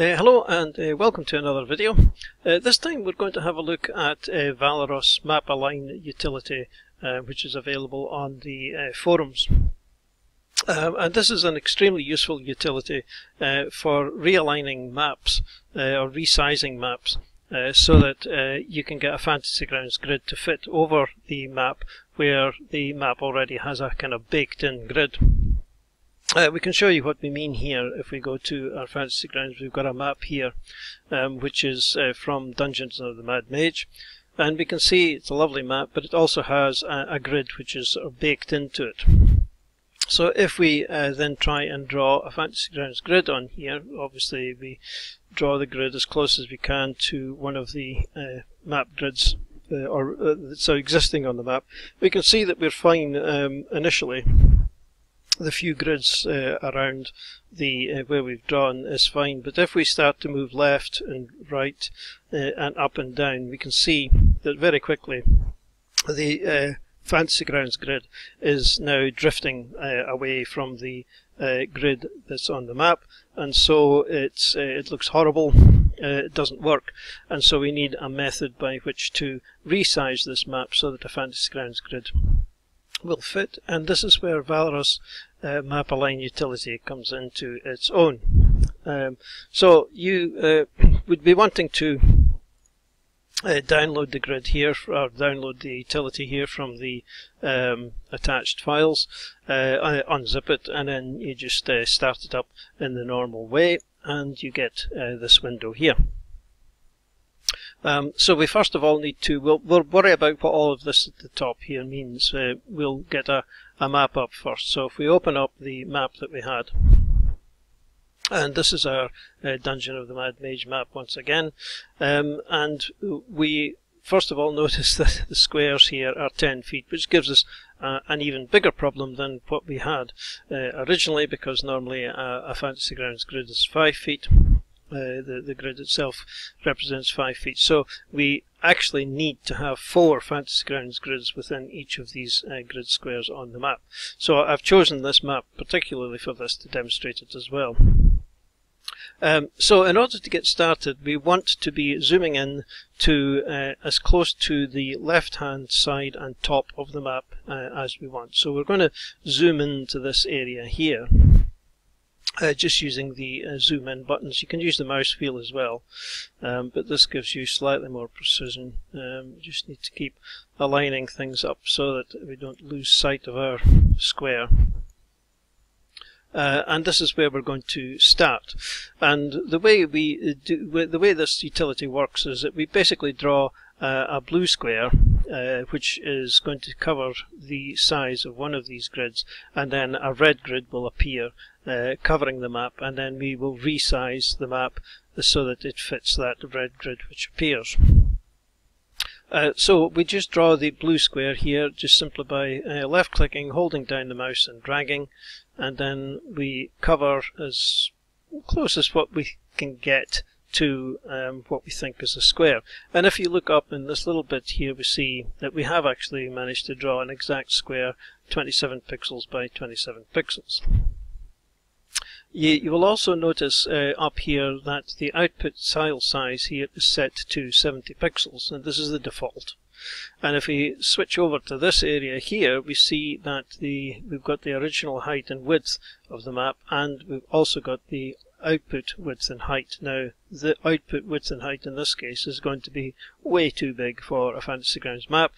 Uh, hello and uh, welcome to another video. Uh, this time we're going to have a look at uh, Valeros Map Align utility uh, which is available on the uh, forums. Um, and this is an extremely useful utility for realigning maps or resizing maps so that you can get a Fantasy Grounds grid to fit over the map where the map already has a kind of baked in grid. Uh, we can show you what we mean here if we go to our Fantasy Grounds. We've got a map here um, which is uh, from Dungeons of the Mad Mage and we can see it's a lovely map but it also has a, a grid which is sort of baked into it. So if we uh, then try and draw a Fantasy Grounds grid on here, obviously we draw the grid as close as we can to one of the uh, map grids uh, or uh, so existing on the map, we can see that we're fine um, initially the few grids uh, around the uh, where we've drawn is fine but if we start to move left and right uh, and up and down we can see that very quickly the uh, fantasy grounds grid is now drifting uh, away from the uh, grid that's on the map and so it's it looks horrible it doesn't work. And so we need a method by which to resize this map so that a fantasy grounds grid will fit and this is where Valeros uh, map align utility comes into its own. Um, so you uh, would be wanting to uh, download the grid here or download the utility here from the um, attached files, uh, unzip it and then you just uh, start it up in the normal way and you get uh, this window here. Um, so we first of all need to, we'll, we'll, worry about what all of this at the top here means. Uh, we'll get a, a map up first. So if we open up the map that we had, and this is our uh, Dungeon of the Mad Mage map once again, um, and we first of all notice that the squares here are 10 feet, which gives us uh, an even bigger problem than what we had uh, originally, because normally a, a Fantasy Grounds grid is 5 feet. Uh, the, the grid itself represents 5 feet. So we actually need to have four Fantasy Grounds grids within each of these uh, grid squares on the map. So I've chosen this map particularly for this to demonstrate it as well. Um, so in order to get started, we want to be zooming in to uh, as close to the left-hand side and top of the map uh, as we want. So we're going to zoom into this area here uh, just using the uh, zoom in buttons. You can use the mouse wheel as well, um, but this gives you slightly more precision. Um, you just need to keep aligning things up so that we don't lose sight of our square. Uh, and this is where we're going to start. And the way we uh, do, the way this utility works is that we basically draw uh, a blue square uh, which is going to cover the size of one of these grids and then a red grid will appear uh, covering the map and then we will resize the map so that it fits that red grid which appears. Uh, so we just draw the blue square here just simply by uh, left clicking, holding down the mouse and dragging and then we cover as close as what we can get to um, what we think is a square. And if you look up in this little bit here, we see that we have actually managed to draw an exact square 27 pixels by 27 pixels. You, you will also notice uh, up here that the output tile size here is set to 70 pixels, and this is the default. And if we switch over to this area here, we see that the we've got the original height and width of the map, and we've also got the output width and height. Now, the output width and height in this case is going to be way too big for a Fantasy Grounds map.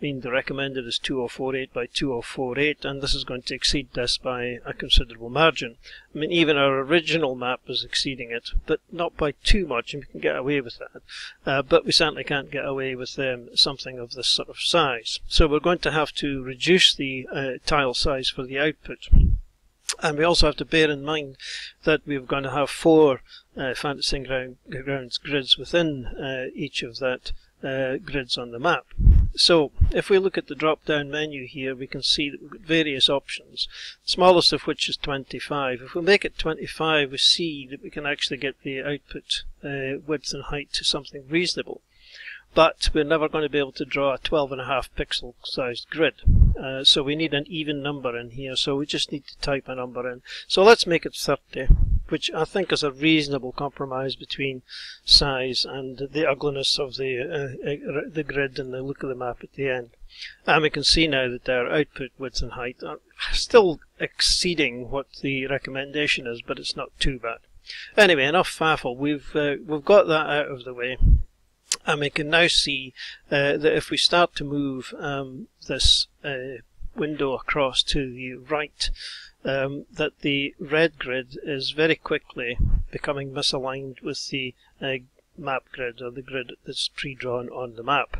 I mean, the recommended is 2048 by 2048, and this is going to exceed this by a considerable margin. I mean, even our original map is exceeding it, but not by too much, and we can get away with that. Uh, but we certainly can't get away with um, something of this sort of size. So we're going to have to reduce the uh, tile size for the output. And we also have to bear in mind that we're going to have four uh, Fantasy ground, Grounds grids within uh, each of that uh, grids on the map. So if we look at the drop down menu here we can see that we've got various options, smallest of which is 25. If we make it 25 we see that we can actually get the output uh, width and height to something reasonable but we're never going to be able to draw a 12 and a half pixel sized grid. Uh, so we need an even number in here, so we just need to type a number in. So let's make it 30 which I think is a reasonable compromise between size and the ugliness of the uh, uh, the grid and the look of the map at the end. And we can see now that our output width and height are still exceeding what the recommendation is, but it's not too bad. Anyway, enough faffle. We've uh, we've got that out of the way, and we can now see uh, that if we start to move um, this uh, window across to the right, um, that the red grid is very quickly becoming misaligned with the uh, map grid or the grid that's pre-drawn on the map.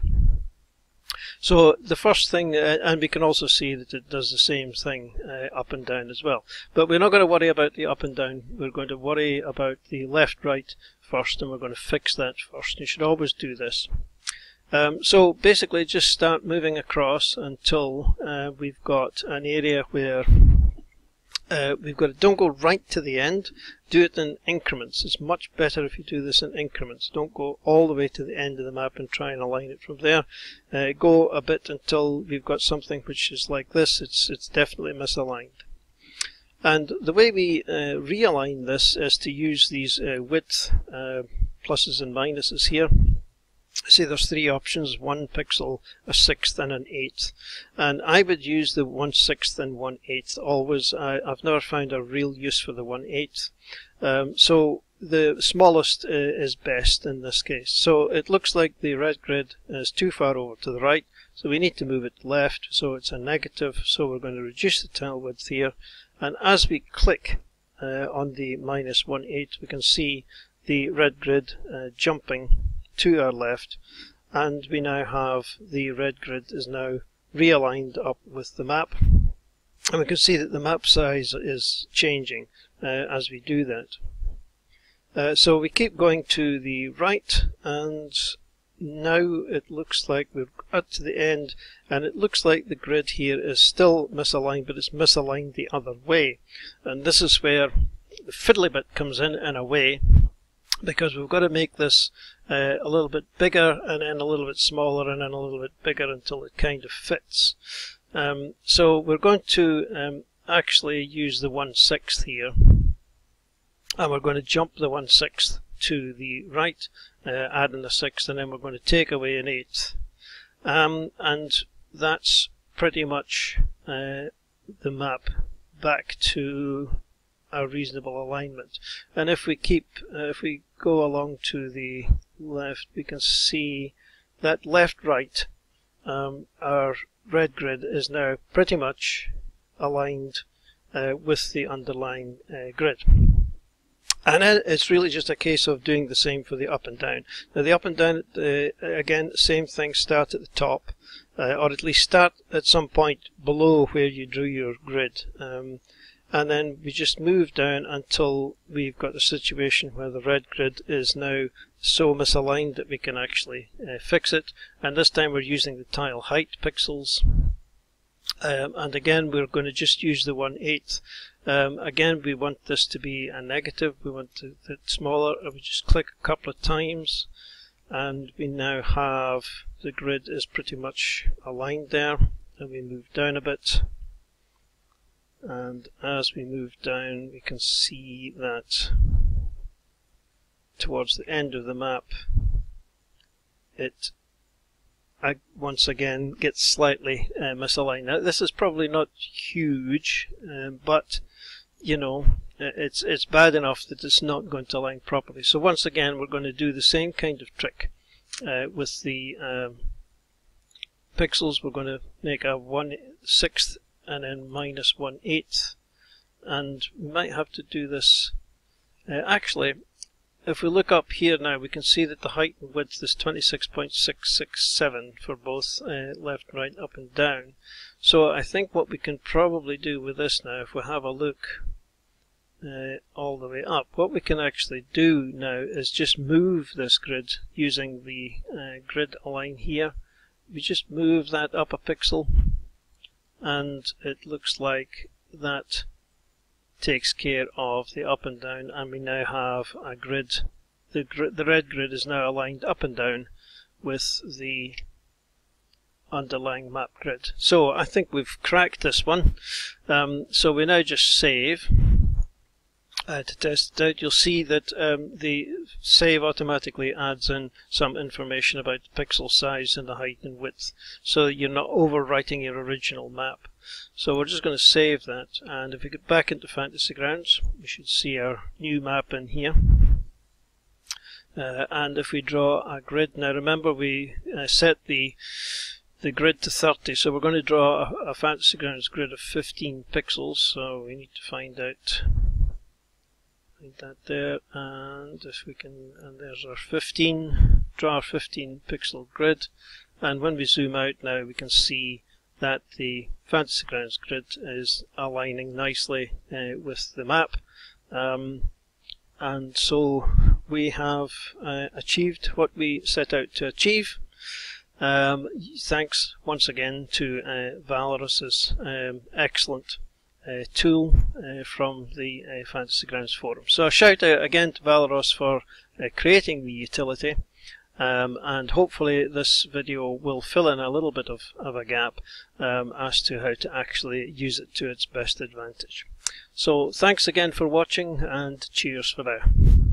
So the first thing, uh, and we can also see that it does the same thing uh, up and down as well. But we're not going to worry about the up and down. We're going to worry about the left-right first, and we're going to fix that first. You should always do this. Um, so basically, just start moving across until uh, we've got an area where uh, we've got it. Don't go right to the end. Do it in increments. It's much better if you do this in increments. Don't go all the way to the end of the map and try and align it from there. Uh, go a bit until we've got something which is like this. It's it's definitely misaligned. And the way we uh, realign this is to use these uh, width uh, pluses and minuses here see there's three options, one pixel, a sixth and an eighth. And I would use the one sixth and one eighth always. I, have never found a real use for the one eighth. Um, so the smallest uh, is best in this case. So it looks like the red grid is too far over to the right, so we need to move it left, so it's a negative, so we're going to reduce the tile width here, and as we click uh, on the minus 1 8, we can see the red grid uh, jumping to our left and we now have the red grid is now realigned up with the map and we can see that the map size is changing uh, as we do that. Uh, so we keep going to the right and now it looks like we've got to the end and it looks like the grid here is still misaligned but it's misaligned the other way and this is where the fiddly bit comes in in a way because we've got to make this uh, a little bit bigger and then a little bit smaller and then a little bit bigger until it kind of fits. Um, so we're going to um, actually use the 1 6th here and we're going to jump the 1 6th to the right, uh, add in a sixth, and then we're going to take away an eighth. Um, and that's pretty much uh, the map back to a reasonable alignment. And if we keep, uh, if we go along to the left, we can see that left-right, um, our red grid is now pretty much aligned uh, with the underlying uh, grid. And it's really just a case of doing the same for the up and down. Now the up and down, uh, again, same thing, start at the top, uh, or at least start at some point below where you drew your grid. Um, and then we just move down until we've got a situation where the red grid is now so misaligned that we can actually uh, fix it and this time we're using the tile height pixels um, and again we're going to just use the 1 8th um, again we want this to be a negative. We want it smaller and we just click a couple of times and we now have the grid is pretty much aligned there. And we move down a bit. And as we move down we can see that towards the end of the map it uh, once again get slightly uh, misaligned. Now this is probably not huge um, but you know it's it's bad enough that it's not going to align properly. So once again we're going to do the same kind of trick uh, with the um, pixels. We're going to make a one sixth and then minus one eighth and we might have to do this uh, actually if we look up here now we can see that the height and width is 26.667 for both uh, left right up and down. So I think what we can probably do with this now if we have a look uh, all the way up what we can actually do now is just move this grid using the uh, grid align here. We just move that up a pixel and it looks like that takes care of the up and down and we now have a grid the, grid, the red grid is now aligned up and down with the underlying map grid. So I think we've cracked this one. Um, so we now just save uh, to test it out, you'll see that um, the save automatically adds in some information about pixel size and the height and width so you're not overwriting your original map. So we're just going to save that and if we get back into Fantasy Grounds we should see our new map in here. Uh, and if we draw a grid, now remember we uh, set the the grid to 30 so we're going to draw a, a Fantasy Grounds grid of 15 pixels so we need to find out find that there and if we can and there's our 15 draw our 15 pixel grid and when we zoom out now we can see that the Fantasy Grounds grid is aligning nicely uh, with the map. Um, and so we have uh, achieved what we set out to achieve. Um, thanks once again to uh, um, excellent uh, tool uh, from the uh, Fantasy Grounds forum. So a shout out again to Valeros for uh, creating the utility um, and hopefully this video will fill in a little bit of, of a gap um, as to how to actually use it to its best advantage. So thanks again for watching and cheers for now.